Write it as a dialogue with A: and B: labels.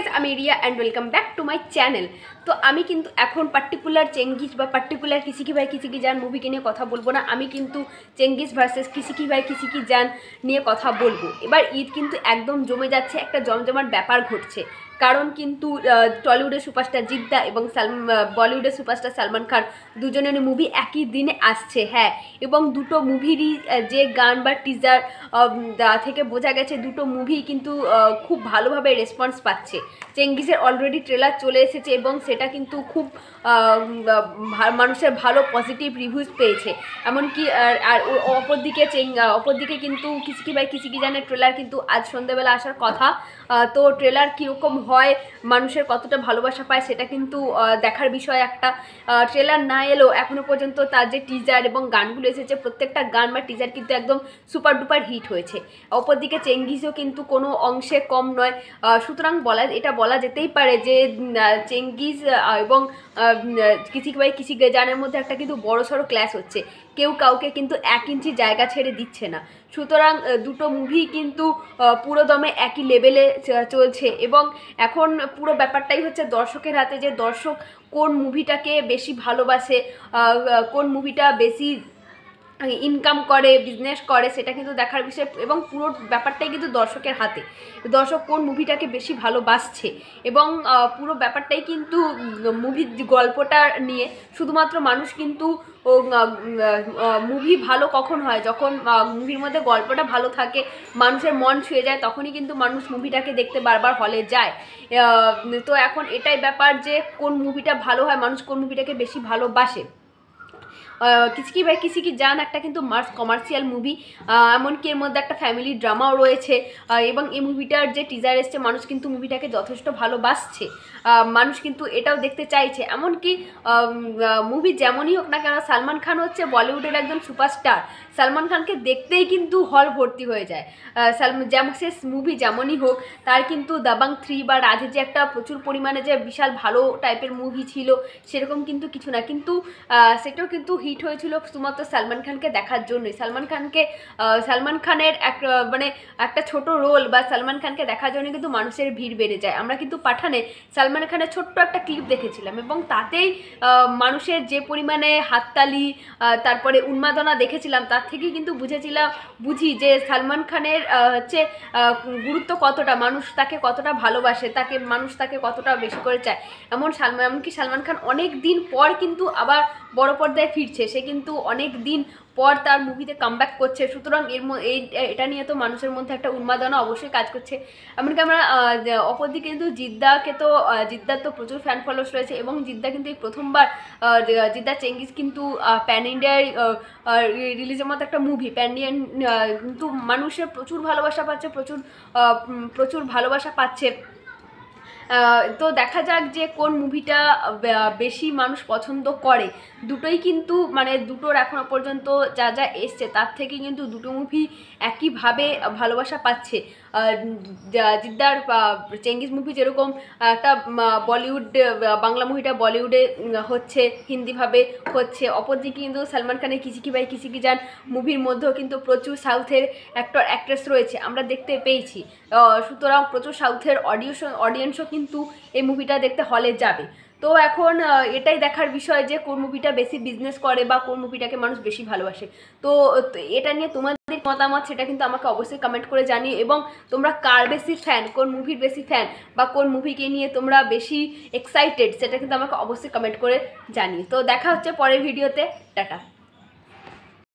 A: Guys আমি Riya and welcome back to my channel তো আমি কিন্তু এখন পার্টিকুলার চেঙ্গিস বা পার্টিকুলার কিসি কি ভাই কিসি কি যান মুভিকে নিয়ে কথা বলব না। আমি কিন্তু চেঙ্গিস ভার্সেস কিসি কি ভাই কিসি কি যান নিয়ে কথা বলব। এবার ঈদ কিন্তু একদম জমে যাচ্ছে, একটা জমজমাট ব্যাপার ঘটছে। কারণ কিন্তু টলিউডের সুপারস্টার জিদ্দা এবং বলিউডের সুপারস্টার সালমান খান দুজনের মুভি একই দিনে আসছে হ্যাঁ। এবং দুটো মুভিরই যে গান বা টিজার থেকে বোঝা গেছে দুটো মুভি কিন্তু খুব ভালোভাবে রেসপন্স পাচ্ছে। চেঙ্গিসের অলরেডি ট্রেলার চলে এসেছে এবং সেটা কিন্তু খুব মানুষের ভালো পজিটিভ রিভিউজ পেয়েছে। এমনকি, আর অপরদিকে চেং অপরদিকে কিন্তু কিছু কি বাই কিছু কি জানে ট্রেলার কিন্তু আজ সন্ধ্যাবেলা আসার কথা। তো ট্রেলার কীরকম হয় মানুষের কতটা ভালোবাসা পায় সেটা কিন্তু দেখার বিষয় একটা। ট্রেলার না এলেও এখনও পর্যন্ত তার যে টিজার এবং গানগুলো এসেছে, প্রত্যেকটা গান বা টিজার কিন্তু একদম সুপার ডুপার হিট হয়েছে। অপরদিকে চেঙ্গিসও কিন্তু কোনো অংশে কম নয়। সুতরাং বলা, এটা বলা যেতেই পারে যে চেঙ্গিস এবং কিসি বাই কিসি জানের মধ্যে একটা কিন্তু বড় সড়ো ক্ল্যাশ হচ্ছে। কেউ কাউকে কিন্তু এক ইঞ্চি জায়গা ছেড়ে দিচ্ছে না। সুতরাং দুটো মুভি কিন্তু পুরো দমে একই লেভেলে চলছে এবং এখন পুরো ব্যাপারটাই হচ্ছে দর্শকের হাতে যে দর্শক কোন মুভিটাকে বেশি ভালোবাসে কোন মুভিটা বেশি ইনকাম করে বিজনেস করে, সেটা কিন্তু দেখার বিষয় এবং পুরো ব্যাপারটাই কিন্তু দর্শকের হাতে। দর্শক কোন মুভিটাকে বেশি ভালোবাসছে এবং পুরো ব্যাপারটাই কিন্তু মুভির গল্পটা নিয়ে শুধুমাত্র মানুষ কিন্তু মুভি ভালো কখন হয়? যখন মুভির মধ্যে গল্পটা ভালো থাকে, মানুষের মন ছুঁয়ে যায়, তখনই কিন্তু মানুষ মুভিটাকে দেখতে বারবার হলে যায়। তো এখন এটাই ব্যাপার যে কোন মুভিটা ভালো হয়, মানুষ কোন মুভিটাকে বেশি ভালোবাসে। কিছু কি ভাই কিছু কি জান, একটা কিন্তু মার্স কমার্শিয়াল মুভি এমনকি এর মধ্যে একটা ফ্যামিলি ড্রামাও রয়েছে। এবং এই মুভিটার যে টিজার এসছে, মানুষ কিন্তু মুভিটাকে যথেষ্ট ভালোবাসছে। মানুষ কিন্তু এটাও দেখতে চাইছে। এমনকি মুভি যেমনই হোক না কেন, সালমান খান হচ্ছে বলিউডের একজন সুপারস্টার সালমান খানকে দেখতেই কিন্তু হল ভর্তি হয়ে যায়। সালমান যেমন সে মুভি যেমনই হোক, তার কিন্তু দাবাং থ্রি বা রাধে যে একটা প্রচুর পরিমাণে যে বিশাল ভালো টাইপের মুভি ছিল, সেরকম কিন্তু কিছু না। কিন্তু সেটাও কিন্তু হিট হয়েছিল শুধুমাত্র সালমান খানকে দেখার জন্যই। সালমান খানকে সালমান খানের এক মানে একটা ছোট রোল বা সালমান খানকে দেখার জন্য কিন্তু মানুষের ভিড় বেড়ে যায়। আমরা কিন্তু পাঠানে সালমান খানের ছোট্ট একটা ক্লিপ দেখেছিলাম এবং তাতেই মানুষের যে পরিমাণে হাততালি তারপরে উন্মাদনা দেখেছিলাম, তার থেকেই কিন্তু বুঝেছিলাম, বুঝি যে সালমান খানের হচ্ছে গুরুত্ব কতটা, মানুষ তাকে কতটা ভালোবাসে, তাকে, মানুষ তাকে কতটা বেশি করে চায়। এমন সালমান এমনকি সালমান খান অনেক দিন পর কিন্তু আবার বড় পর্দায় ফিরছে। সে কিন্তু অনেক দিন পর তার মুভিতে কামব্যাক করছে। সুতরাং এর এই, এটা নিয়ে তো মানুষের মধ্যে একটা উন্মাদনা অবশ্যই কাজ করছে। এমনকি আমরা অপরদিকে কিন্তু জিদ্দাকে তো জিদ্দার তো প্রচুর ফ্যান ফলোয়ার্স রয়েছে এবং জিদ্দা কিন্তু এই প্রথমবার জিদ্দা চেঙ্গিস কিন্তু প্যান ইন্ডিয়ায় রিলিজের মতো একটা মুভি প্যান ইন্ডিয়ান কিন্তু মানুষের প্রচুর ভালোবাসা পাচ্ছে, প্রচুর প্রচুর ভালোবাসা পাচ্ছে। তো দেখা যাক যে কোন মুভিটা বেশি মানুষ পছন্দ করে। দুটোই কিন্তু মানে দুটোর এখনও পর্যন্ত যা যা এসছে, তার থেকে কিন্তু দুটো মুভি একইভাবে ভালোবাসা পাচ্ছে। জিদ্দার চেঙ্গিস মুভি যেরকম একটা বলিউড বাংলা মুভিটা বলিউডে হচ্ছে, হিন্দিভাবে হচ্ছে। অপরদিকে কিন্তু সালমান খানের কিসি কি ভাই কিসি কি যান মুভির মধ্যেও কিন্তু প্রচুর সাউথের অ্যাক্টর অ্যাক্ট্রেস রয়েছে। আমরা দেখতে পেয়েছি। সুতরাং প্রচুর সাউথের অডিয়েন্স অডিয়েন্সও কিন্তু এই মুভিটা দেখতে হলে যাবে। তো এখন এটাই দেখার বিষয় যে কোন মুভিটা বেশি বিজনেস করে বা কোন মুভিটাকে মানুষ বেশি ভালোবাসে। তো এটা নিয়ে তোমাদের মতামত সেটা কিন্তু আমাকে অবশ্যই কমেন্ট করে জানিও এবং তোমরা কার বেশি ফ্যান কোন মুভির বেশি ফ্যান বা কোন মুভিকে নিয়ে তোমরা বেশি এক্সাইটেড সেটা কিন্তু আমাকে অবশ্যই কমেন্ট করে জানিও। তো দেখা হচ্ছে পরের ভিডিওতে টাটা।